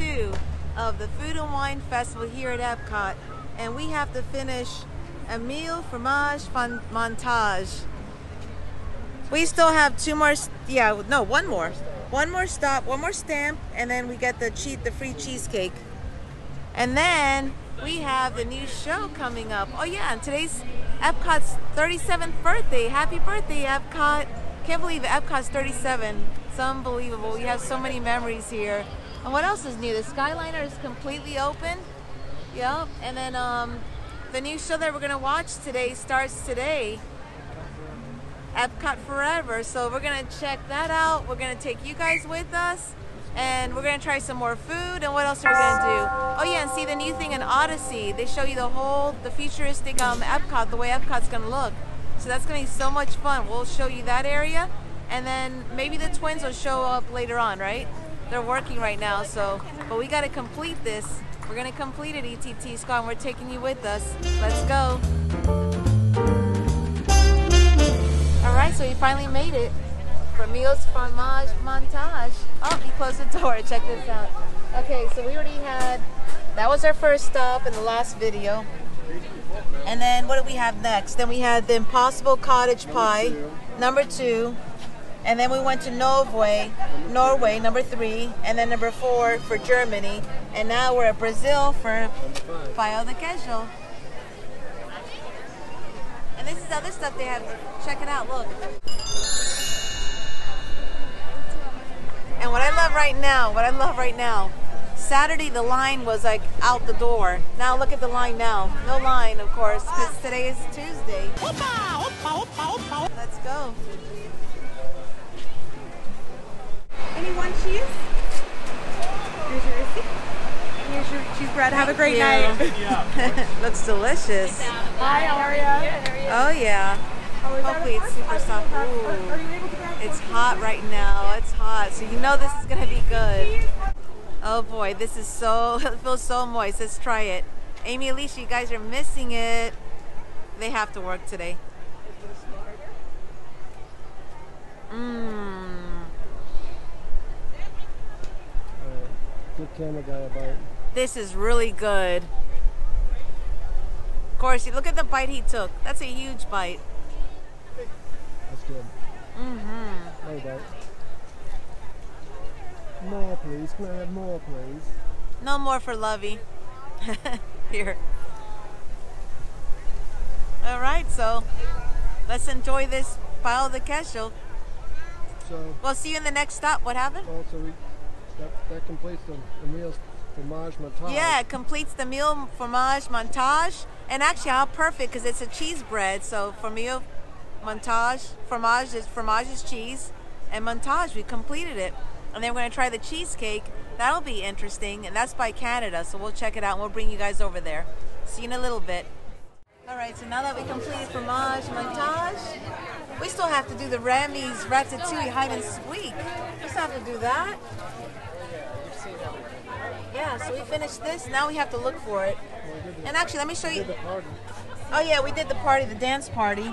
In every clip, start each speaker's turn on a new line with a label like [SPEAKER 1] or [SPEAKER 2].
[SPEAKER 1] two of the Food and Wine Festival here at Epcot, and we have to finish a meal fromage fun- montage. We still have two more. Yeah, no, one more. One more stop, one more stamp, and then we get the cheat, the free cheesecake. And then we have the new show coming up. Oh yeah, and today's Epcot's 37th birthday. Happy birthday, Epcot! Can't believe Epcot's 37. It's unbelievable. We have so many memories here. And what else is new? The Skyliner is completely open. Yep. And then um, the new show that we're gonna watch today starts today. Epcot Forever. So we're gonna check that out. We're gonna take you guys with us, and we're gonna try some more food. And what else are we gonna do? Oh yeah, and see the new thing in Odyssey. They show you the whole, the futuristic um, Epcot, the way Epcot's gonna look. So that's gonna be so much fun. We'll show you that area, and then maybe the twins will show up later on, right? They're working right now, so but we gotta complete this. We're gonna complete it, ETT squad, and we're taking you with us. Let's go. All right, so we finally made it for Meals Fromage Montage. Oh, you closed the door. Check this out. Okay, so we already had, that was our first stop in the last video. And then what did we have next? Then we had the Impossible Cottage Pie, number two. And then we went to Norway, Norway, number three. And then number four for Germany. And now we're at Brazil for Pão de Queijo. And this is other stuff they have. Check it out, look. And what I love right now, what I love right now, Saturday the line was like out the door. Now look at the line now. No line, of course, because today is Tuesday. Let's go.
[SPEAKER 2] Anyone cheese? Here's your receipt. Here's your cheese bread. Have a great
[SPEAKER 1] Thank
[SPEAKER 2] night.
[SPEAKER 1] you. Looks delicious.
[SPEAKER 2] Hi, Aria.
[SPEAKER 1] Oh yeah. Oh, Hopefully it's super soft. Ooh. It's hot right now. It's hot. So you know this is gonna be good. Oh boy, this is so it feels so moist. Let's try it. Amy Alicia, you guys are missing it. They have to work today. Mmm.
[SPEAKER 3] Give camera guy a bite.
[SPEAKER 1] This is really good. Of course, you look at the bite he took. That's a huge bite.
[SPEAKER 3] That's good.
[SPEAKER 1] Mm-hmm.
[SPEAKER 3] No bite. More, please. Can I have more, please?
[SPEAKER 1] No more for Lovey. Here. All right, so let's enjoy this pile de queso.
[SPEAKER 3] So,
[SPEAKER 1] We'll see you in the next stop. What happened?
[SPEAKER 3] also, that, that completes the, the meals fromage montage.
[SPEAKER 1] Yeah, it completes the meal fromage montage. And actually, how perfect because it's a cheese bread. So for meal montage, fromage is fromage is cheese, and montage we completed it. And then we're gonna try the cheesecake. That'll be interesting, and that's by Canada. So we'll check it out and we'll bring you guys over there. See you in a little bit. All right, so now that we completed fromage montage, we still have to do the Remy's ratatouille hide and squeak. We still have to do that. Yeah, so we finished this. Now we have to look for it. And actually, let me show you. Oh yeah, we did the party, the dance party.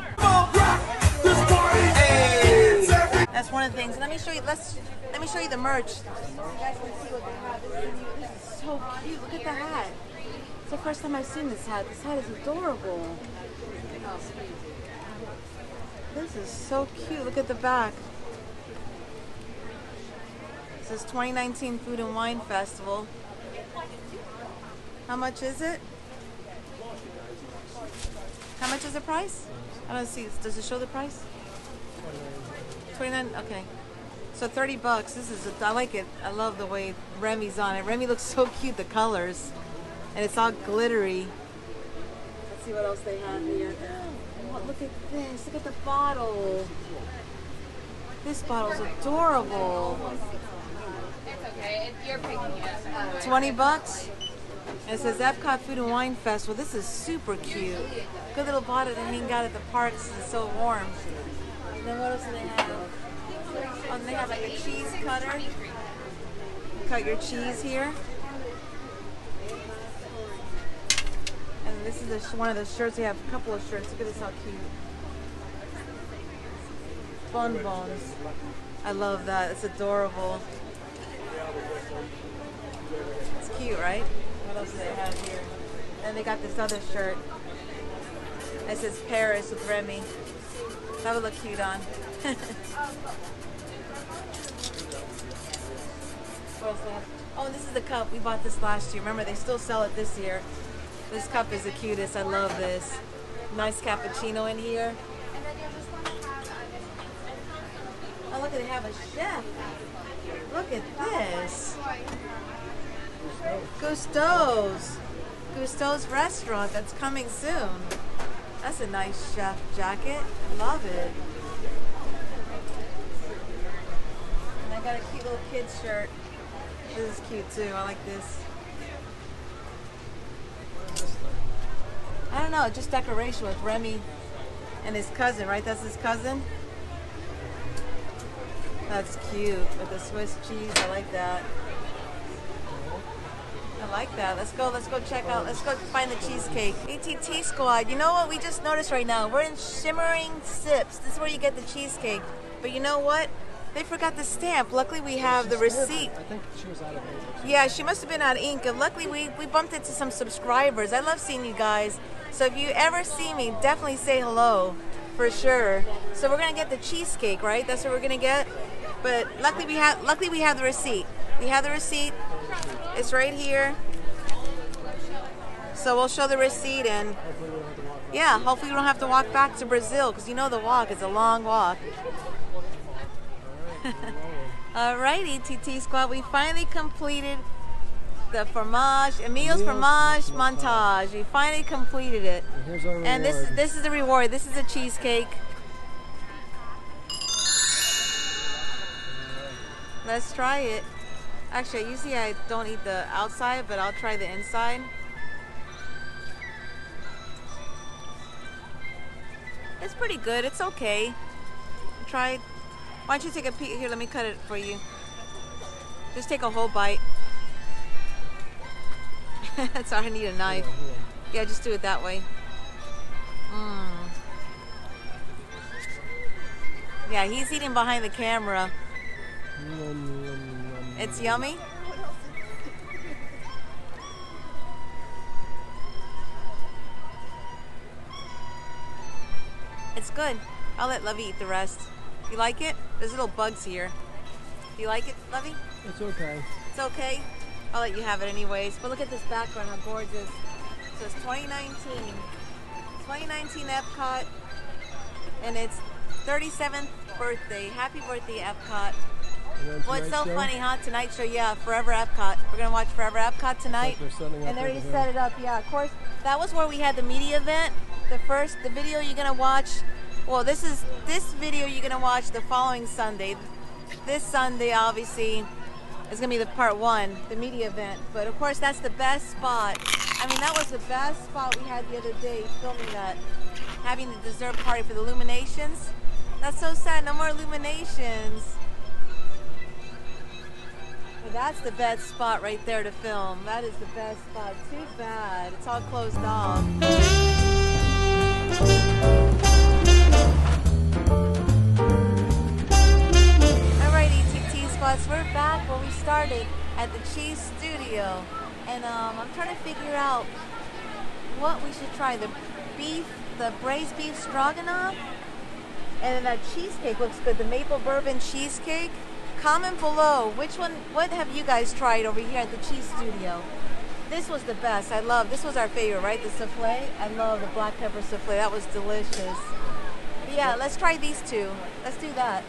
[SPEAKER 1] That's one of the things. Let me show you. Let's let me show you the merch. You guys can see what they have. This is, this is so cute. Look at the hat. It's the first time I've seen this hat. This hat is adorable. This is so cute. Look at the back. This is 2019 Food and Wine Festival. How much is it? How much is the price? I don't see. Does it show the price? 29. Okay. So 30 bucks. This is. A, I like it. I love the way Remy's on it. Remy looks so cute. The colors, and it's all glittery. Let's see what else they have here. Oh, look at this. Look at the bottle. This bottle's adorable.
[SPEAKER 4] Okay. You're picking it.
[SPEAKER 1] 20 bucks. It says Epcot Food and Wine Festival. This is super cute. Good little bottle to hang out at the parks. It's so warm. And then what else do they have? Oh, they have like a cheese cutter. Cut your cheese here. And this is one of the shirts. They have a couple of shirts. Look at this, how cute. Bun bones. I love that. It's adorable. It's cute, right? What else do they have here? And they got this other shirt. It says Paris with Remy. That would look cute on. Oh, this is the cup. We bought this last year. Remember, they still sell it this year. This cup is the cutest. I love this. Nice cappuccino in here. Oh, look, they have a chef. Look at this. Gusteau's. Gusteau's restaurant that's coming soon. That's a nice chef jacket. Love it. And I got a cute little kid's shirt. This is cute too. I like this. I don't know, just decoration with Remy and his cousin, right? That's his cousin. That's cute with the Swiss cheese. I like that. I like that. Let's go. Let's go check out. Let's go find the cheesecake. ETT squad. You know what we just noticed right now? We're in Shimmering Sips. This is where you get the cheesecake. But you know what? They forgot the stamp. Luckily, we have the receipt.
[SPEAKER 3] I think she was out of ink.
[SPEAKER 1] Yeah, she must have been out of ink. And luckily, we, we bumped into some subscribers. I love seeing you guys. So if you ever see me, definitely say hello for sure. So we're gonna get the cheesecake, right? That's what we're gonna get. But luckily we have luckily we have the receipt. We have the receipt. It's right here. So we'll show the receipt and
[SPEAKER 3] Hopefully we don't have to walk.
[SPEAKER 1] yeah, hopefully we don't have to walk back to Brazil because you know the walk is a long walk. Alrighty, TT Squad, we finally completed the fromage,
[SPEAKER 3] Emile's
[SPEAKER 1] fromage
[SPEAKER 3] montage.
[SPEAKER 1] We finally completed it.
[SPEAKER 3] And
[SPEAKER 1] And this this is the reward. This is a cheesecake. Let's try it. Actually, usually I don't eat the outside, but I'll try the inside. It's pretty good. It's okay. Try. Why don't you take a peek? Here, let me cut it for you. Just take a whole bite. Sorry, I need a knife.
[SPEAKER 3] Yeah,
[SPEAKER 1] just do it that way. Mm. Yeah, he's eating behind the camera. It's yummy. It's good. I'll let Lovey eat the rest. You like it? There's little bugs here. Do you like it, Lovey?
[SPEAKER 3] It's okay.
[SPEAKER 1] It's okay. I'll let you have it anyways. But look at this background, how gorgeous. So it's 2019. 2019 Epcot. And it's 37th birthday. Happy birthday, Epcot. Well, it's so
[SPEAKER 3] show,
[SPEAKER 1] funny, huh? Tonight show, yeah, Forever Epcot. We're gonna watch Forever Epcot tonight.
[SPEAKER 3] they're setting up
[SPEAKER 1] And there
[SPEAKER 3] over
[SPEAKER 1] set it up, yeah. Of course, that was where we had the media event. The first, the video you're gonna watch. Well, this is this video you're gonna watch the following Sunday. This Sunday, obviously, is gonna be the part one, the media event. But of course, that's the best spot. I mean, that was the best spot we had the other day filming that, having the dessert party for the Illuminations. That's so sad. No more Illuminations. That's the best spot right there to film. That is the best spot. Too bad. It's all closed off. Alright, ETT spots. We're back where we started at the Cheese Studio. And um, I'm trying to figure out what we should try. The beef, the braised beef stroganoff. And then that cheesecake looks good. The maple bourbon cheesecake. Comment below which one. What have you guys tried over here at the cheese studio? This was the best. I love. This was our favorite, right? The souffle. I love the black pepper souffle. That was delicious. Yeah, let's try these two. Let's do that.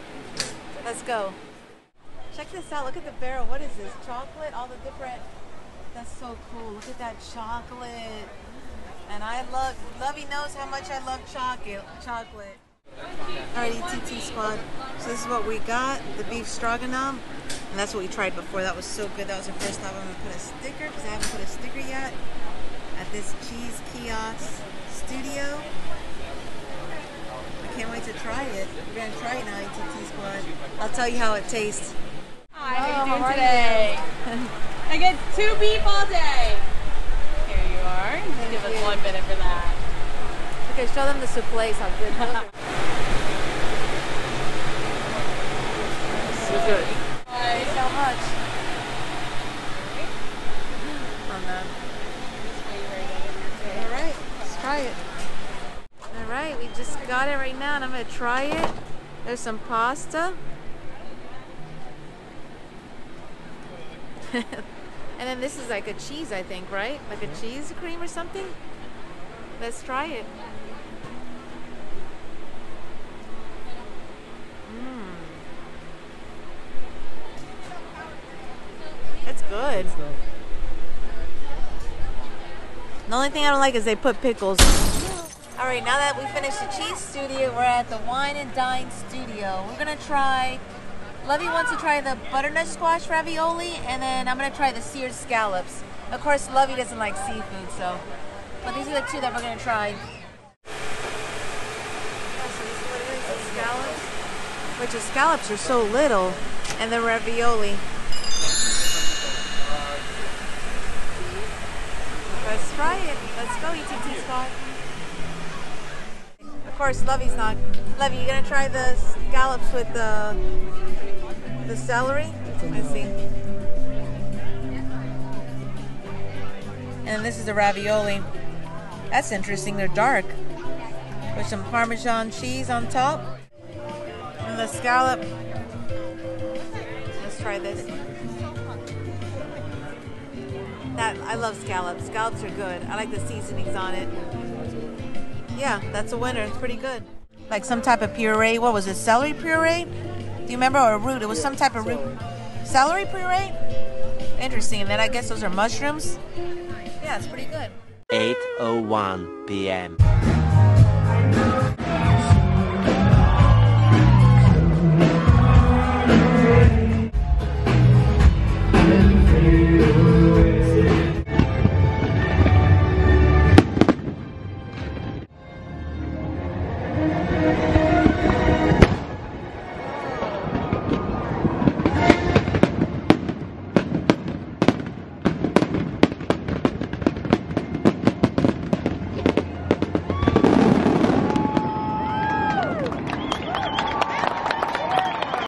[SPEAKER 1] Let's go. Check this out. Look at the barrel. What is this? Chocolate. All the different. That's so cool. Look at that chocolate. And I love. Lovey knows how much I love chocolate. Chocolate. Alright, ETT squad. So this is what we got, the beef stroganoff. And that's what we tried before. That was so good. That was the first time I'm gonna put a sticker because I haven't put a sticker yet at this cheese kiosk studio. I can't wait to try it. We're gonna try it now, ETT squad. I'll tell you how it tastes.
[SPEAKER 2] Hi, how
[SPEAKER 1] Hello,
[SPEAKER 2] you doing
[SPEAKER 1] are
[SPEAKER 2] today? I get two beef all day. Here you are. Just give us one minute for that.
[SPEAKER 1] Okay, show them the souffles, how good. You so much. that. All right, let's try it. All right, we just got it right now, and I'm gonna try it. There's some pasta. and then this is like a cheese, I think, right? Like a cheese cream or something. Let's try it. Mmm. It's good. The only thing I don't like is they put pickles. All right, now that we finished the cheese studio, we're at the wine and dine studio. We're gonna try. Lovey wants to try the butternut squash ravioli, and then I'm gonna try the seared scallops. Of course, Lovey doesn't like seafood, so. But these are the two that we're gonna try. Yeah, so this is what it is, the scallops. Which the scallops are so little, and the ravioli. Let's try it. Let's go, ETT spot. Of course, Lovey's not. Lovey, you gonna try the scallops with the the celery? Let's see. And this is the ravioli. That's interesting. They're dark with some Parmesan cheese on top. And the scallop. Let's try this. That I love scallops. Scallops are good. I like the seasonings on it. Yeah, that's a winner. It's pretty good. Like some type of puree. What was it? Celery puree? Do you remember? Or a root? It was some type of root. Celery puree? Interesting. And then I guess those are mushrooms. Yeah, it's pretty good.
[SPEAKER 5] 8:01 p.m.